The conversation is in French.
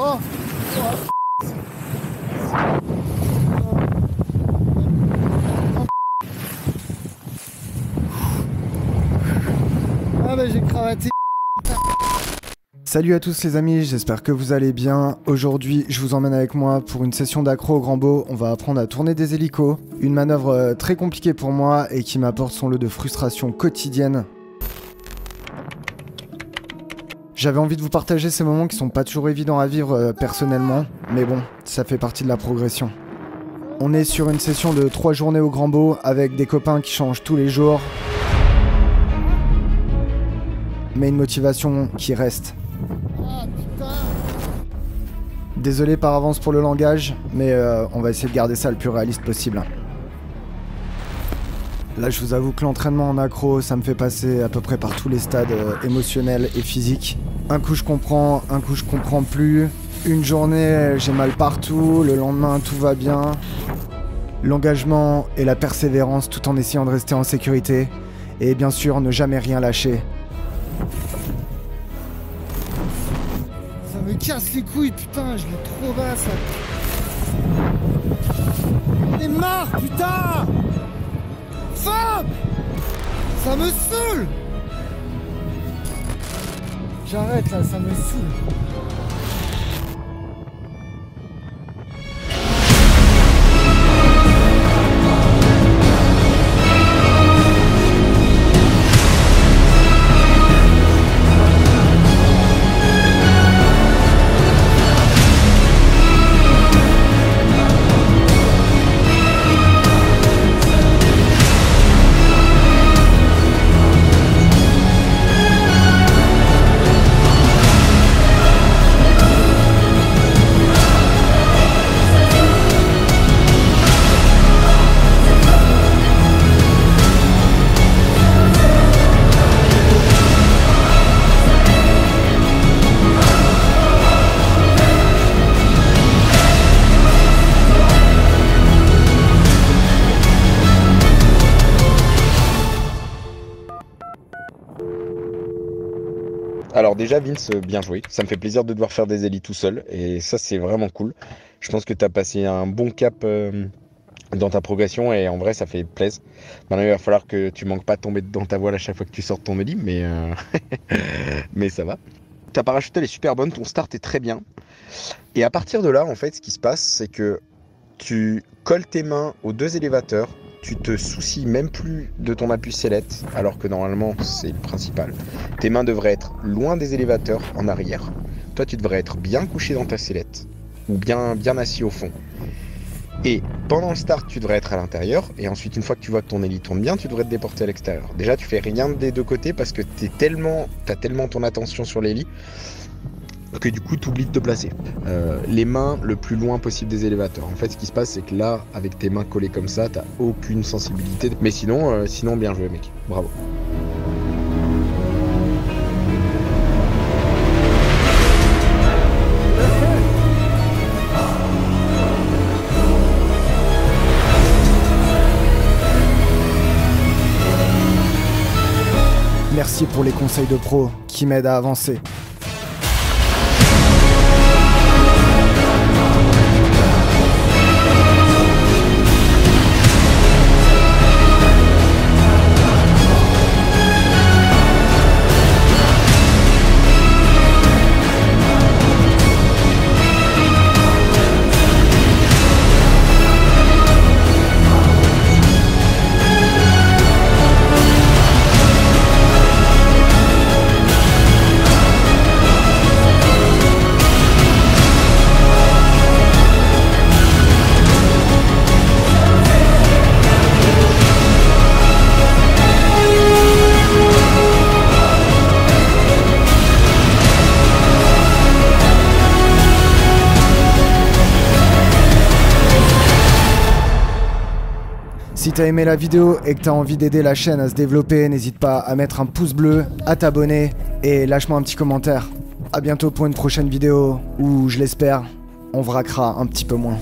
Oh Ah bah j'ai cravaté Salut à tous les amis, j'espère que vous allez bien. Aujourd'hui, je vous emmène avec moi pour une session d'accro au grand beau. On va apprendre à tourner des hélicos. Une manœuvre euh, très compliquée pour moi et qui m'apporte son lot de frustration quotidienne. J'avais envie de vous partager ces moments qui sont pas toujours évidents à vivre euh, personnellement, mais bon, ça fait partie de la progression. On est sur une session de 3 journées au grand beau avec des copains qui changent tous les jours. Mais une motivation qui reste. Désolé par avance pour le langage, mais euh, on va essayer de garder ça le plus réaliste possible. Là, je vous avoue que l'entraînement en accro, ça me fait passer à peu près par tous les stades euh, émotionnels et physiques. Un coup, je comprends, un coup, je comprends plus. Une journée, j'ai mal partout, le lendemain, tout va bien. L'engagement et la persévérance tout en essayant de rester en sécurité. Et bien sûr, ne jamais rien lâcher. Ça me casse les couilles putain, je l'ai trop bas ça J'en marre putain Ça me saoule J'arrête là, ça me saoule. Alors déjà Vince, euh, bien joué. Ça me fait plaisir de devoir faire des élites tout seul et ça c'est vraiment cool. Je pense que tu as passé un bon cap euh, dans ta progression et en vrai ça fait plaisir. Maintenant il va falloir que tu manques pas de tomber dans ta voile à chaque fois que tu sors ton élit, mais, euh, mais ça va. Ta parachute elle est super bonne, ton start est très bien. Et à partir de là en fait ce qui se passe c'est que tu colles tes mains aux deux élévateurs, tu te soucies même plus de ton appui sellette, alors que normalement c'est le principal. Tes mains devraient être loin des élévateurs, en arrière. Toi, tu devrais être bien couché dans ta sellette, ou bien, bien assis au fond. Et pendant le start, tu devrais être à l'intérieur, et ensuite, une fois que tu vois que ton hélice tourne bien, tu devrais te déporter à l'extérieur. Déjà, tu fais rien des deux côtés parce que tu tellement, as tellement ton attention sur l'hélice que du coup tu oublies de te placer. Euh, les mains le plus loin possible des élévateurs. En fait, ce qui se passe, c'est que là, avec tes mains collées comme ça, t'as aucune sensibilité. Mais sinon, euh, sinon bien joué, mec. Bravo. Merci pour les conseils de pro qui m'aident à avancer. Si t'as aimé la vidéo et que t'as envie d'aider la chaîne à se développer, n'hésite pas à mettre un pouce bleu, à t'abonner et lâche-moi un petit commentaire. A bientôt pour une prochaine vidéo où, je l'espère, on vraquera un petit peu moins.